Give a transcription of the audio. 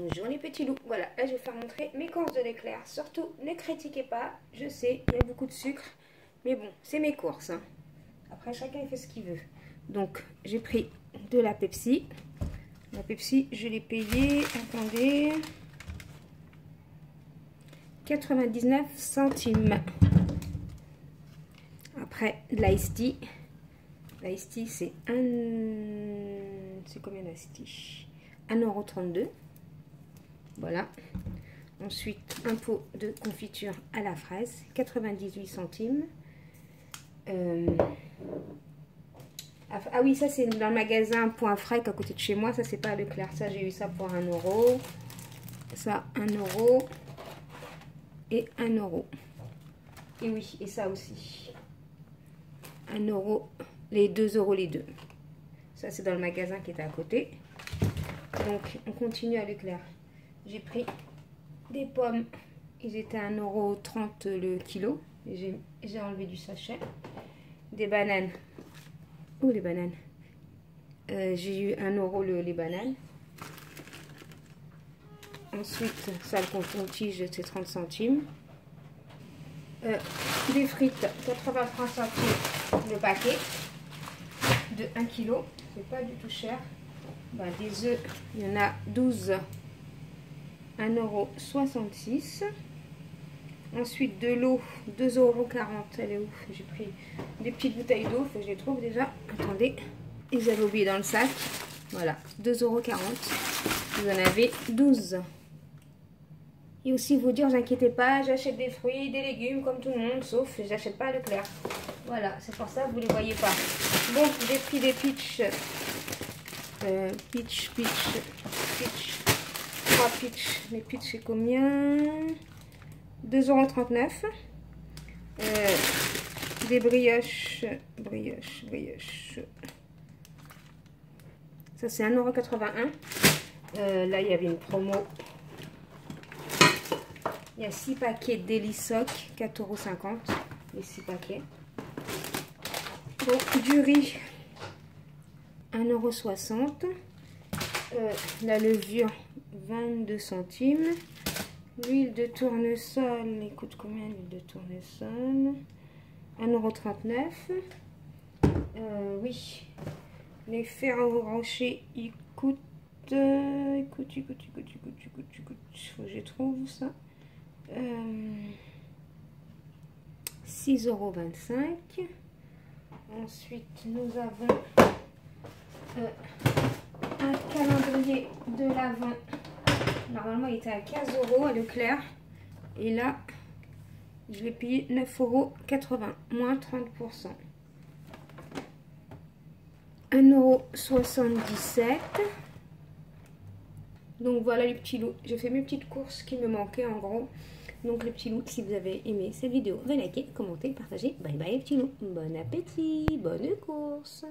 Bonjour les petits loups, voilà, là je vais faire montrer mes courses de l'éclair. Surtout, ne critiquez pas, je sais, il y a beaucoup de sucre, mais bon, c'est mes courses. Hein. Après, chacun fait ce qu'il veut. Donc, j'ai pris de la Pepsi. La Pepsi, je l'ai payée, attendez, 99 centimes. Après, de l'ice tea. L'ice tea, c'est un... C'est combien l'ice tea? 1,32€. Voilà. Ensuite, un pot de confiture à la fraise, 98 centimes. Euh, ah oui, ça c'est dans le magasin Point Frais à côté de chez moi. Ça c'est pas Leclerc. Ça j'ai eu ça pour 1 euro. Ça 1 euro. Et 1 euro. Et oui, et ça aussi. 1 euro. Les 2 euros les deux. Ça c'est dans le magasin qui était à côté. Donc on continue à Leclerc. J'ai pris des pommes. Ils étaient à 1,30€ le kilo. J'ai enlevé du sachet. Des bananes. Où les bananes? Euh, J'ai eu 1€ le, les bananes. Ensuite, ça le tige, c'est 30 centimes. Euh, des frites, 83 centimes le paquet de 1 kg. C'est pas du tout cher. Bah, des œufs, il y en a 12 1,66€. Ensuite, de l'eau, 2,40€. Elle est où? J'ai pris des petites bouteilles d'eau. Je les trouve déjà. Attendez, ils avaient oublié dans le sac. Voilà, 2,40€. Vous en avez 12. Et aussi vous dire, n'inquiétez pas, j'achète des fruits, des légumes comme tout le monde, sauf j'achète pas le clair. Voilà, c'est pour ça que vous les voyez pas. Donc, j'ai pris des pitch. Euh, pitch, pitch 3 pitch. Les pitch, c'est combien? 2,39€. Euh, des brioches. Brioche, brioche. Ça, c'est 1,81€. Euh, là, il y avait une promo. Il y a 6 paquets d'Elisoc, 4,50€. Les 6 paquets. Donc, du riz, 1,60€. Euh, la levure, 22 centimes. L'huile de tournesol, il coûte combien l'huile de tournesol? 1,39€. Euh, oui. Les ils coûtent, euh, ils coûtent, ils coûtent, ils coûtent, ils coûtent. Faut que je trouve ça. Euh, 6,25€. Ensuite, nous avons euh, un calendrier de l'avant Normalement, il était à 15 euros à Leclerc. Et là, je l'ai payé 9,80 euros, moins 30%. 1,77 euros. Donc voilà les petits loups. J'ai fait mes petites courses qui me manquaient en gros. Donc les petits loups, si vous avez aimé cette vidéo, veuillez liker, commenter, partager. Bye bye les petits loups. Bon appétit, bonne course.